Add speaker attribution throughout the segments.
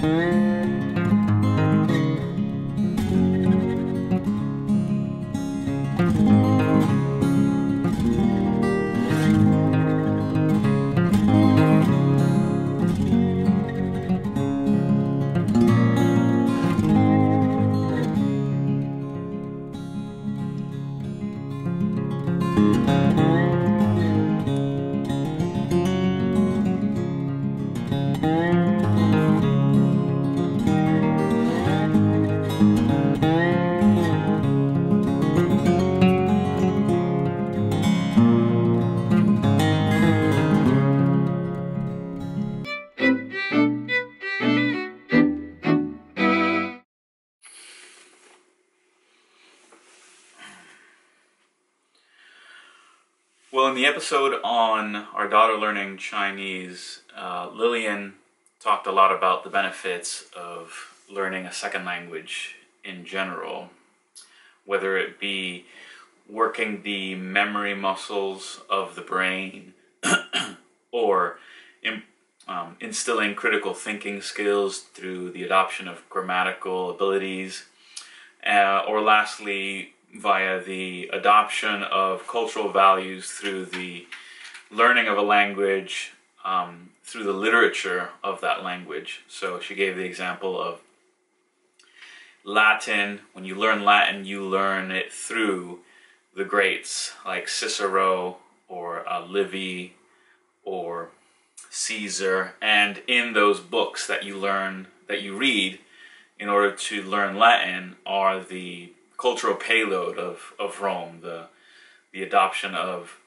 Speaker 1: Mm-hmm. Well, in the episode on our daughter learning Chinese, uh, Lillian talked a lot about the benefits of learning a second language in general, whether it be working the memory muscles of the brain or in, um, instilling critical thinking skills through the adoption of grammatical abilities, uh, or lastly, via the adoption of cultural values through the learning of a language um, through the literature of that language. So she gave the example of Latin. When you learn Latin, you learn it through the greats like Cicero or uh, Livy or Caesar. And in those books that you learn, that you read in order to learn Latin, are the cultural payload of, of Rome, the, the adoption of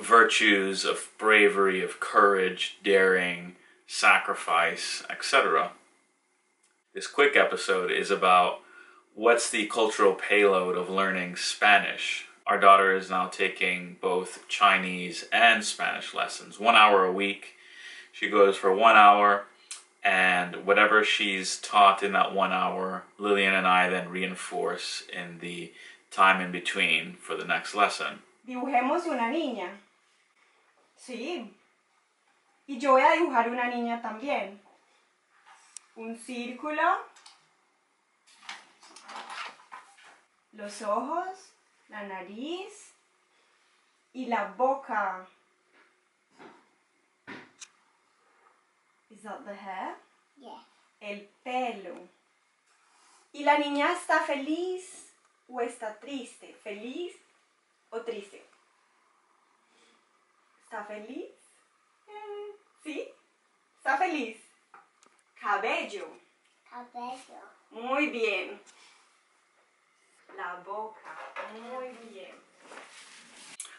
Speaker 1: virtues of bravery, of courage, daring, sacrifice, etc. This quick episode is about what's the cultural payload of learning Spanish. Our daughter is now taking both Chinese and Spanish lessons, one hour a week. She goes for one hour and whatever she's taught in that one hour, Lillian and I then reinforce in the time in between for the next lesson.
Speaker 2: Dibujemos una niña. Sí. Y yo voy a dibujar una niña también. Un círculo. Los ojos, la nariz y la boca. Is that the hair?
Speaker 3: Yeah.
Speaker 2: El pelo. ¿Y la niña está feliz o está triste? ¿Feliz o triste? ¿Está feliz? Eh, ¿Sí? ¿Está feliz? Cabello.
Speaker 3: Cabello.
Speaker 2: Muy bien. La boca. Muy bien.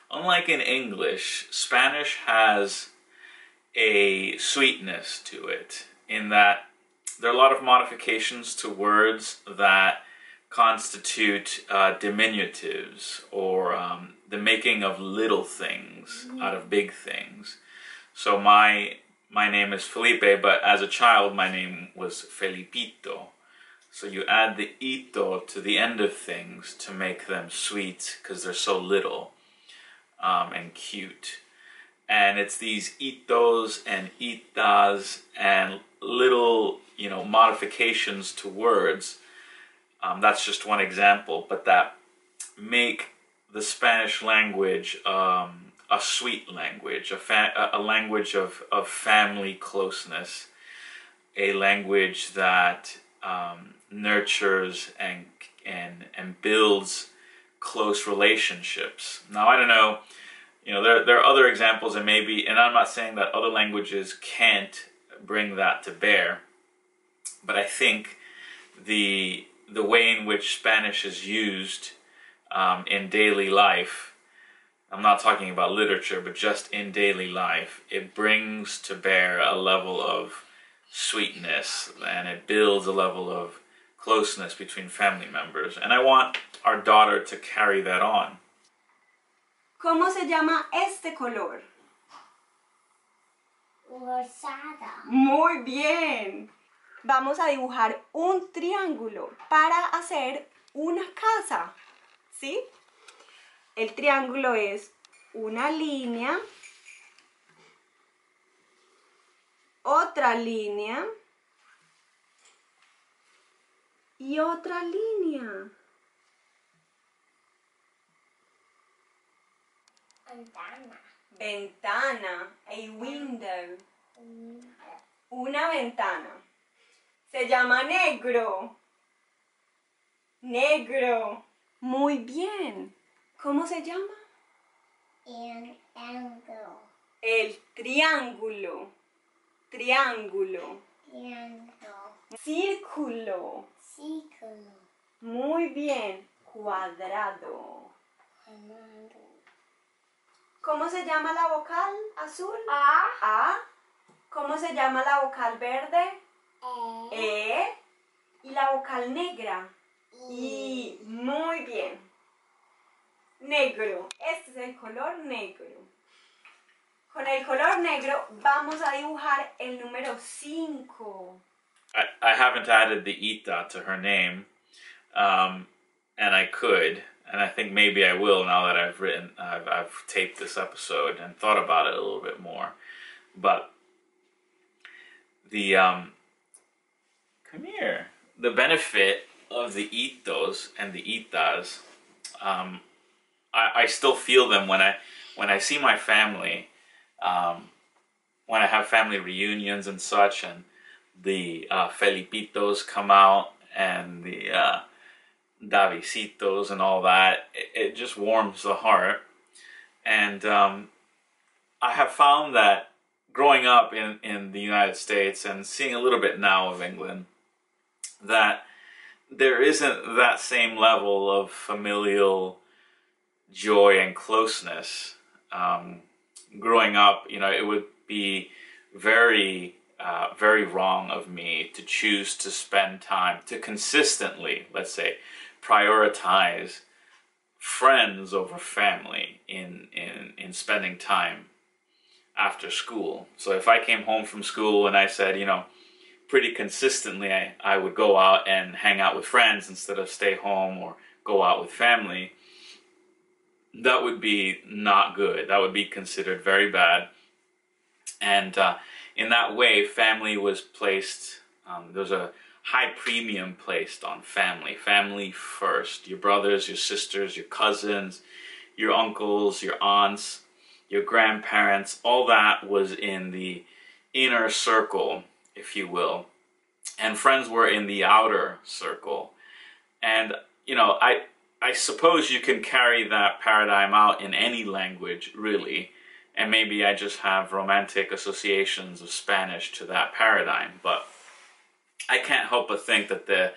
Speaker 1: Unlike in English, Spanish has a sweetness to it in that there are a lot of modifications to words that constitute uh, diminutives or um, the making of little things out of big things. So my my name is Felipe, but as a child my name was Felipito. So you add the ito to the end of things to make them sweet because they're so little um, and cute and it's these itos and itas and little you know modifications to words. Um, that's just one example but that make the spanish language um, a sweet language a, a language of, of family closeness a language that um, nurtures and and and builds close relationships. Now i don't know you know there, there are other examples and maybe and i'm not saying that other languages can't bring that to bear but i think the the way in which spanish is used um, in daily life i'm not talking about literature but just in daily life it brings to bear a level of sweetness and it builds a level of closeness between family members. And i want our daughter to carry that on
Speaker 2: ¿Cómo se llama este color?
Speaker 3: Rosada.
Speaker 2: Muy bien. Vamos a dibujar un triángulo para hacer una casa. ¿Sí? El triángulo es una línea, otra línea Y otra línea.
Speaker 3: Ventana.
Speaker 2: Ventana. A window.
Speaker 3: Un-
Speaker 2: Una ventana. Se llama negro. Negro. Muy bien. ¿Cómo se llama?
Speaker 3: Un ángulo.
Speaker 2: El triángulo. Triángulo.
Speaker 3: Triángulo.
Speaker 2: Círculo.
Speaker 3: Círculo.
Speaker 2: Muy bien. Cuadrado.
Speaker 3: Cuadrado.
Speaker 2: ¿Cómo se llama la vocal azul?
Speaker 3: A.
Speaker 2: A. ¿Cómo se llama la vocal verde?
Speaker 3: E.
Speaker 2: E. Y la vocal negra.
Speaker 3: I.
Speaker 2: Y muy bien. Negro. Este es el color negro. Con el color negro vamos a dibujar el número 5.
Speaker 1: I, I haven't added the Ita to her name, um, and I could, and I think maybe I will now that I've written, I've, I've taped this episode and thought about it a little bit more. But the um, come here, the benefit of the Itos and the Itas, um, I, I still feel them when I when I see my family, um, when I have family reunions and such, and the uh, Felipitos come out and the uh, Davisitos and all that. It, it just warms the heart. And um, I have found that growing up in, in the United States and seeing a little bit now of England, that there isn't that same level of familial joy and closeness. Um, growing up, you know, it would be very uh, very wrong of me to choose to spend time to consistently, let's say, prioritize friends over family in, in, in spending time after school. So if I came home from school and I said, you know, pretty consistently I, I would go out and hang out with friends instead of stay home or go out with family, that would be not good. That would be considered very bad. And uh, in that way, family was placed, um, there was a high premium placed on family. Family first. Your brothers, your sisters, your cousins, your uncles, your aunts, your grandparents, all that was in the inner circle, if you will. And friends were in the outer circle. And, you know, I, I suppose you can carry that paradigm out in any language, really and maybe I just have romantic associations of Spanish to that paradigm. But I can't help but think that the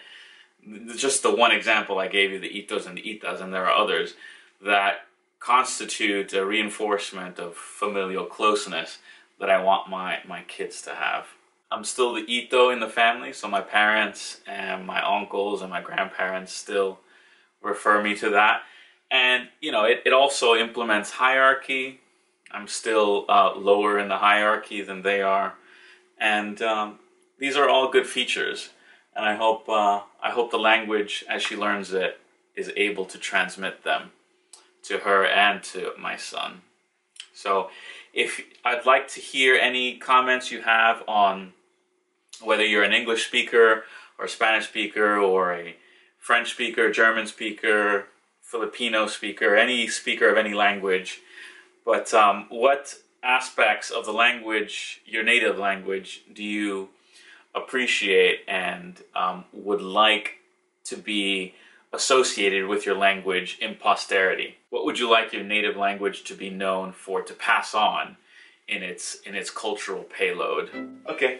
Speaker 1: just the one example I gave you, the itos and the itas, and there are others that constitute a reinforcement of familial closeness that I want my, my kids to have. I'm still the ito in the family, so my parents and my uncles and my grandparents still refer me to that. And, you know, it, it also implements hierarchy, I'm still uh, lower in the hierarchy than they are, and um, these are all good features. And I hope uh, I hope the language, as she learns it, is able to transmit them to her and to my son. So, if I'd like to hear any comments you have on whether you're an English speaker or Spanish speaker or a French speaker, German speaker, Filipino speaker, any speaker of any language but um, what aspects of the language, your native language, do you appreciate and um, would like to be associated with your language in posterity? What would you like your native language to be known for, to pass on in its in its cultural payload? Okay.